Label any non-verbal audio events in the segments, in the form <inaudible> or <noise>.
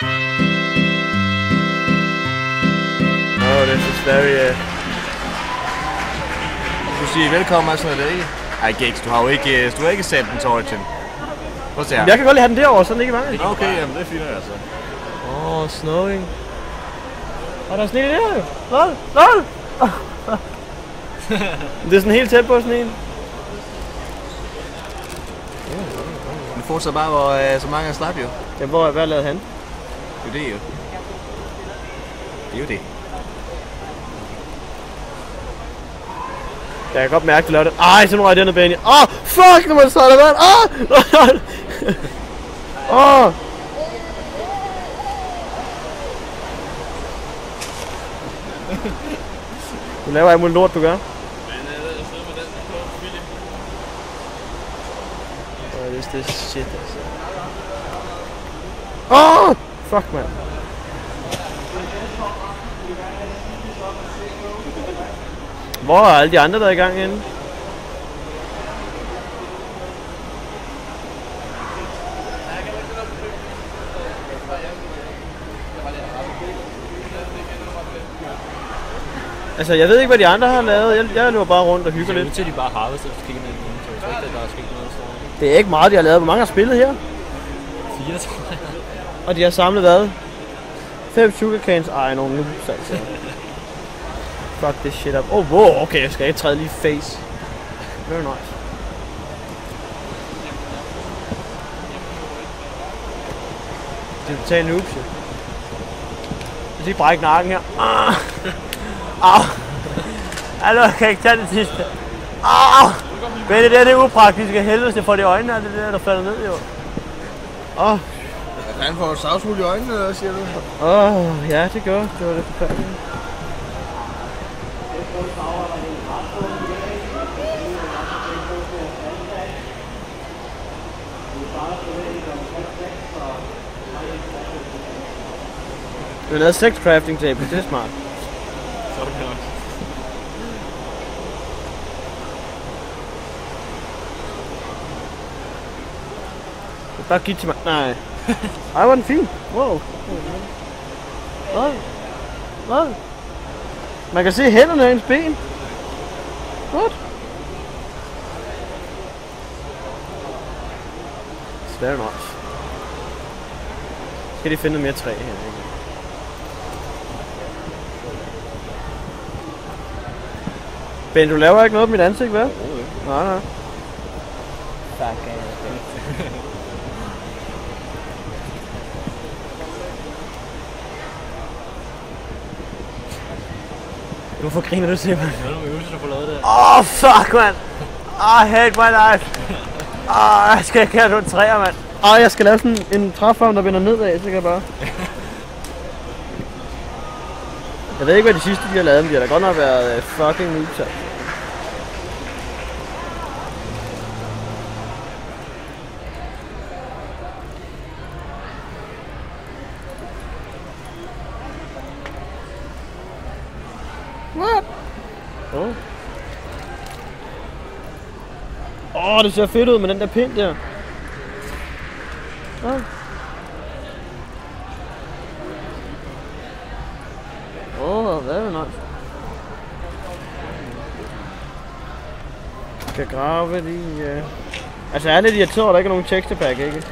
Oh, this is very... Uh... Du siger velkommen og sådan noget, ikke? Ej, Giggs, du har jo ikke, øh, du har ikke sat den til Origin. Prøv at se her. Jeg kan godt lide have den derovre, så den ikke er. Nå, Okay, jamen det er fint, altså. Åh, oh, snowing. Og der er sne der jo. Lol, lol. <laughs> det er sådan helt tæt på sådan en. Den fortsætter bare, hvor øh, så mange er slap jo. Ja, hvor, hvad lavede han? Det er det jo. Det er jo det. Jeg kan godt mærke, at du lavede det. Ej, så nu røg jeg den bane. Åh, oh, fuck, nu må jeg starte vand. Åh, åh. <laughs> Åh. Du laver alt muligt lort, du gør. Det er det shit, altså. Åh! Oh! Fuck, mand. Hvor er alle de andre, der er i gang henne? Altså, jeg ved ikke, hvad de andre har lavet. Jeg, jeg løber bare rundt og hygger er lidt. til, at de bare har harvester kigger ned i den, så der er. Det er ikke meget, de har lavet. Hvor mange har spillet her? Fire, tror jeg. Og de har samlet hvad? Fem sugarcanes. Ej, nogle nu altså. Fuck this shit up. Oh, wow, okay, jeg skal ikke træde lige face. Very nice. Det er totalt noobs, jo. Jeg skal brække nakken her. Ah. Au. Hallo, jeg kan ikke tage det sidste. Au. Men det der, det er upraktisk af helvede, jeg får det i øjnene, det der, der falder ned, jo. Åh, oh, han får savsfuld i øjnene, eller siger du? Åh, oh, ja, det gør. Det var det forfærdeligt. Du har lavet sex crafting table, det er smart. Så er det nok. Bare giv til mig. Nej. Ej, var den fin. Wow. Hvad? Hvad? Man kan se hænderne af hendes ben. What? It's very nice. Skal de finde noget mere træ her? Ikke? Ben, du laver ikke noget på mit ansigt, hvad? Nej, nej. Fuck, Hvorfor griner du til mig? Det er nogle øvelser, du får lavet der. Åh, oh, fuck, mand! Oh, I hate my life! Åh, oh, jeg skal ikke have nogle træer, mand. Åh, oh, jeg skal lave sådan en træfarm, der vender nedad, så kan jeg bare... Jeg ved ikke, hvad de sidste de har lavet, men de har da godt nok været øh, fucking noobs, Åh, oh, det ser fedt ud med den der pind der. Åh. Oh, very nice. Skal grave lige... Uh... Altså, jeg er lidt irriteret, at der ikke er nogen tekstepack, ikke?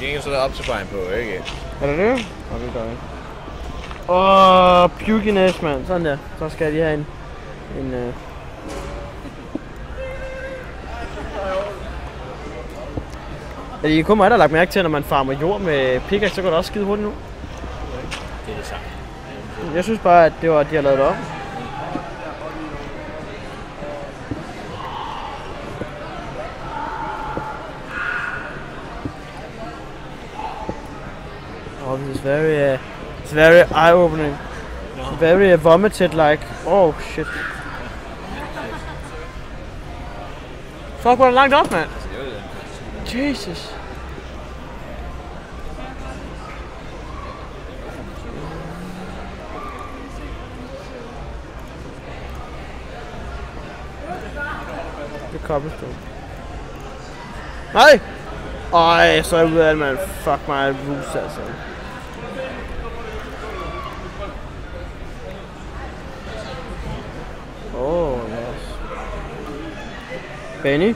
Det er så der optilfejring på, ikke? Er det det? Åh, det gør jeg. Åh, puginess, mand. Sådan der. Så skal de have en... en uh... Er det kun mig, der har lagt mærke til, at når man farmer jord med pickaxe, så går det også skide hurtigt nu? Det er det samme. Jeg synes bare, at det var, at de har lavet det om. Oh, this is very, uh, very eye-opening. Very uh, vomited-like. Oh shit. Fuck, what er det langt man. Jesus. Er cobblestone. Nej! Ej, så er jeg ude af mand. Fuck mig, rus, altså. Benny?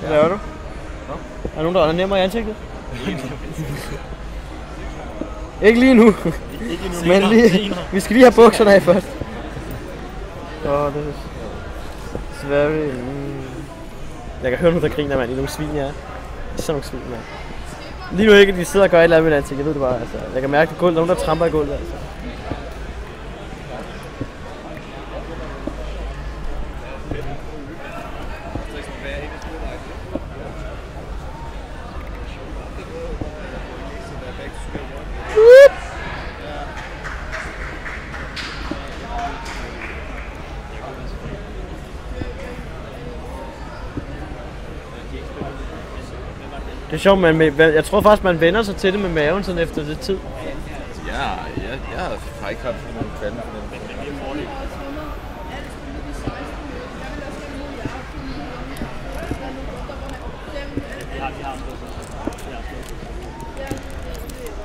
Hvad laver du? Er der nogen, der nemmere i ansigtet? Ikke lige nu. Ikke nu. Men lige, vi skal lige have bukserne af først. Åh, det er very... Mm. Jeg kan høre nogen, der griner, mand. I er nogle svin, ja. I er sådan nogle svin, mand. Lige nu ikke, at de sidder og gør et eller andet med ansigt. Jeg ved det bare, altså. Jeg kan mærke, at der er nogen, der tramper i gulvet, altså. Det er sjovt, man jeg tror faktisk, man vender sig til det med maven sådan efter det tid. Ja, jeg, jeg har ikke haft nogen kvalme for den.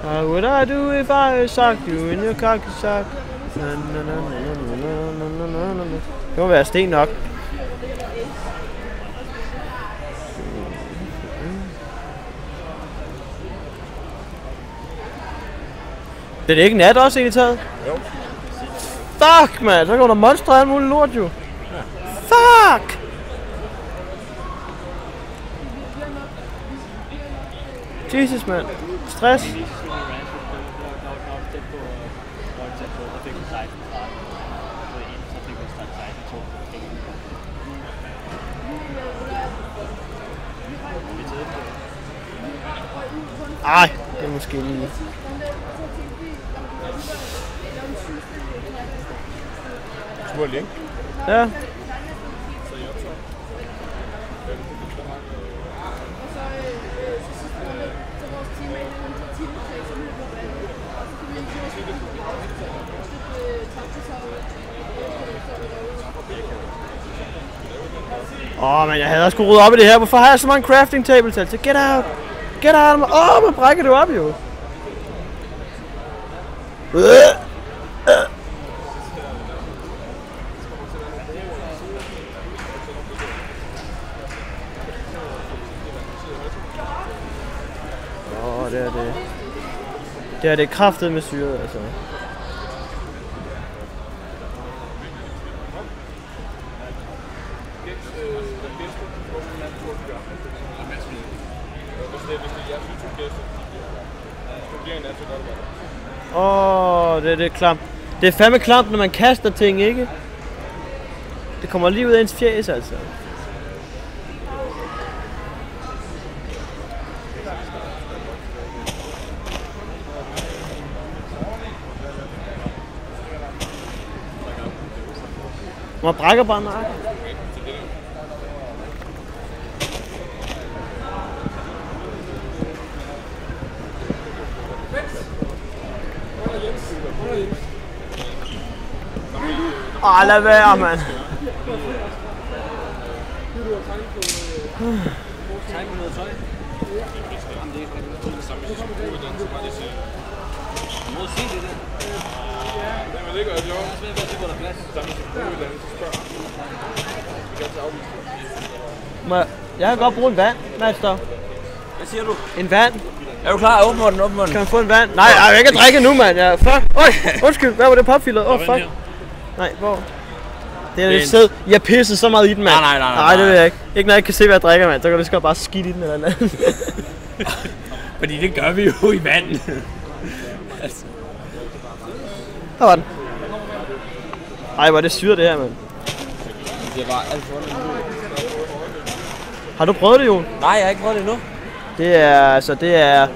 How would I do if I sucked you in your cocky sock? Na, na, na, na, na, na, na, na, na. Det må være sten nok. Det er ikke nat også egentlig taget? Jo. Fuck, mand. Så går der monster og alt muligt lort, jo. Fuck! Jesus, mand. Stress. Ej, det er måske lige... Smurt ikke? Ja. Åh, oh, men jeg havde også skulle rydde op i det her. Hvorfor har jeg så mange crafting tables? Altså, get out! Get out! Åh, oh, man brækker det op, jo. Åh, oh, det er det. Det er kraftet med syret, altså. Hvis det er, hvis det er jeres YouTube-gæster, så bliver en altid Åh, oh, det er det klamt. Det er fandme klamt, når man kaster ting, ikke? Det kommer lige ud af ens fjæs, altså. Man brækker bare nakken. Åh, lad være, mand. Må jeg- Jeg kan godt bruge en vand, Master. Hvad siger du? En vand. Er du klar? Åbn munden, åbn munden. Kan man få en vand? Nej, ej, jeg kan drikke nu, mand. Ja, fuck. Øj, undskyld. Hvad var det popfilter? Åh, oh, fuck. Nej, hvor? Det er en- sted. Jeg pisset så meget i den, mand. Nej, nej, nej, nej, Nej, det vil jeg ikke. Ikke når jeg kan se, hvad jeg drikker, mand. Så kan du skal bare skidt i den eller noget. <laughs> Fordi det gør vi jo i vand. <laughs> Der var den. Ej, hvor er det syret det her, mand. Det var alt for Har du prøvet det, Jon? Nej, jeg har ikke prøvet det endnu. Det er, altså, det er...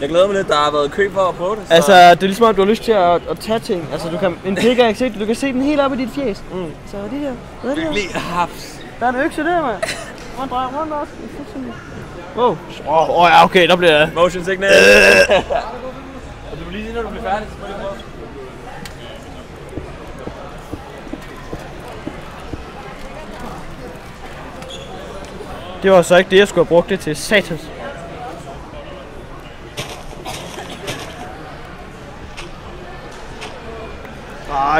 Jeg glæder mig lidt, der har været kø for at prøve det. Så... Altså, det er ligesom om, du har lyst til at, at tage ting. Altså, du kan... En pickaxe? Du kan se den helt op i dit fjes. Mm. Så det her. Hvad er det her? Lige haps. Der er en økse der, mand. Rundt, rundt, rundt også. Wow. Åh, oh, oh, ja, okay, der bliver jeg. Motion sickness. Og du vil lige sige, når du bliver færdig, så må prøve. Det var så ikke det, jeg skulle have brugt det til. Satans.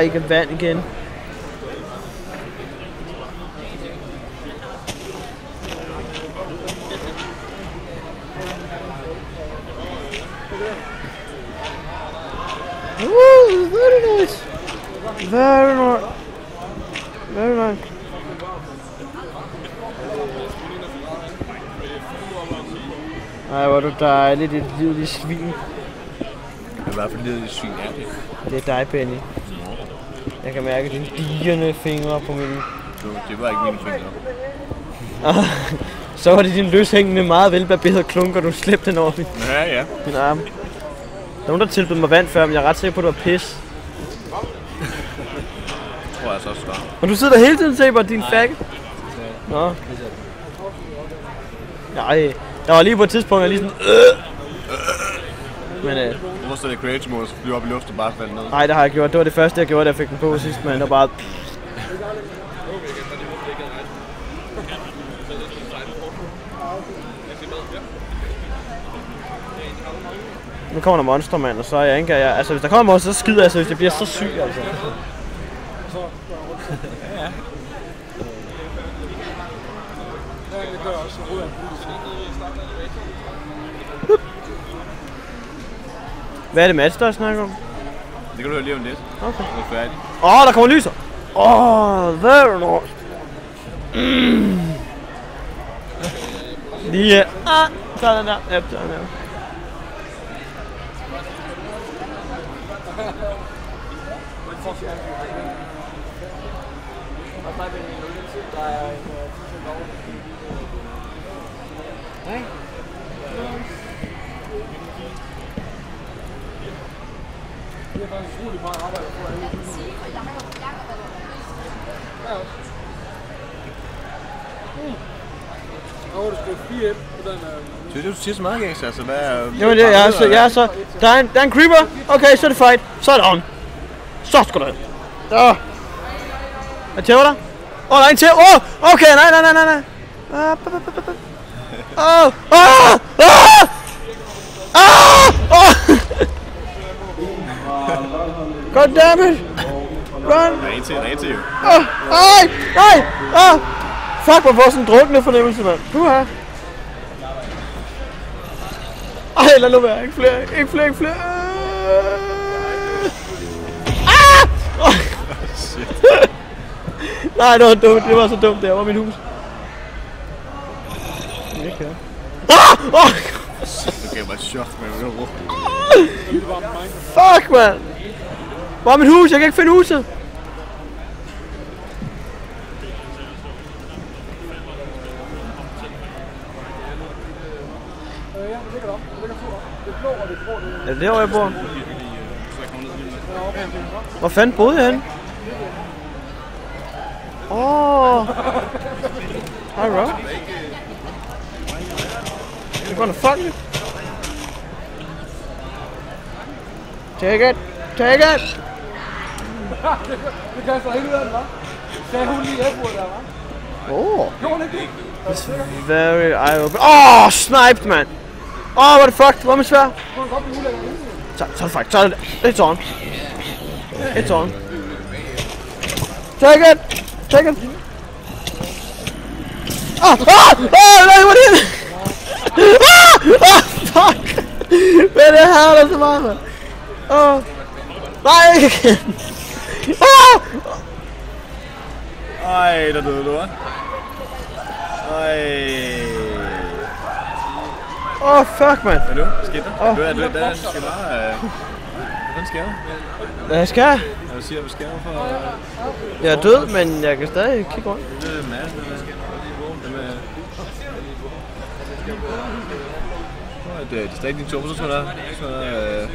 Ikke vand igen. Ooh, very nice. Very nice. Very nice. Ej, hvor er du dejlig, dit lille svin. I hvert fald lidt svin er det. Det er dig, Benny. Jeg kan mærke dine digerne fingre på min... Du, det var ikke mine fingre. <laughs> Så var det din løshængende, meget velbarberede klunker, du slæbte den over min, Ja, ja. min arm. Der er nogen, der tilbød mig vand før, men jeg er ret sikker på, at det var pis. Det tror jeg så også var. Og du sidder der hele tiden på din fag. Nå. Nej, jeg var lige på et tidspunkt, jeg lige sådan... Øh. Men øh, Det creative mode, så flyver op i luften og bare faldt ned. nej, det har jeg gjort. Det var det første, jeg gjorde, da jeg fik den på sidst, men det var bare... Nu kommer der monster, mand, og så er jeg ikke... Jeg, altså, hvis der kommer monster, så skider jeg, så hvis jeg bliver så syg, altså. Hvad er det Mads, der snakker om? Det kan du høre lige om lidt. Okay. Nu er færdig. Åh, oh, der kommer lyser! Åh, oh, very nice. Mm. Lige her. Ah, sådan der. Ja, sådan der. Synes du, du siger så meget, Gæs? Altså, hvad er... Jamen det, jeg er så, jeg er så, der er en, der er en creeper. Okay, så er det fight. Så er det on. Så skal du have. Så. Jeg tæver dig. Åh, oh, der er en til. Åh, oh, okay, nej, nej, nej, nej, ba, ba, ba. Åh, God damn it. Run. Der er en til, der en til jo. Åh, Ej, nej, ah. Fuck, hvor får sådan en drukne fornemmelse, mand. Puha. Ej, lad nu være. Ikke flere, ikke flere, ikke flere. Ah! Oh. <laughs> Nej, det var dumt. Det var så dumt. Det var mit hus. Ikke her. Ah! Oh! Du gav mig chok råbe. Fuck, mand. Hvor er mit hus? Jeg kan ikke finde huset. Ja, det er hvor jeg bor. Hvor fanden boede jeg henne? Åh! Oh. Hej, bro. You gonna fuck me? Take it! Take it! Det kan jeg så helt ud af den, hva'? Sagde hun lige F-ordet der, hva'? Oh, Gjorde hun ikke det? it's very eye opening. Oh, sniped, man! Oh, what the fuck? Hvor er min svær? Så, så er det faktisk. Så er det. It's on. It's on. Take it! Take it! Ah! Ah! Ah! Nej, hvor er det? Ah! Ah! Fuck! Hvad er det her, der er så meget, man? Åh! Oh. Nej, ikke igen! Ej, der døde du, hva'? Ej. Åh, oh, fuck, mand! Hvad nu? Skete der? Åh. Du er, du er, der skal bare... øh, Hvordan skal jeg? Hvad skal jeg? Jeg siger, hvad skal jeg for... øh, Jeg er død, men jeg kan stadig kigge rundt. Det er er... Nå, Det er stadig din tur, så tror jeg, så... øh,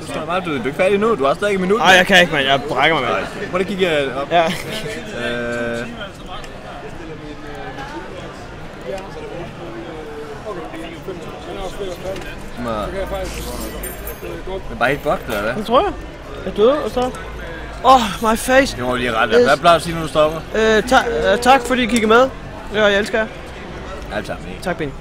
Så står meget, du, du er ikke færdig nu, du har stadig et minut. Nej, jeg kan ikke, mand. Jeg brækker mig, mand. Prøv lige at kigge op. Ja. Øh, Men bare helt godt, eller hvad? Det tror jeg. Jeg døde, og så... Åh, oh, my face. Det vi lige rette. Hvad plejer du at sige, når du stopper? Øh, ta- øh, tak fordi I kiggede med. Det var, jeg elsker jer. Alt sammen. Tak, Benny.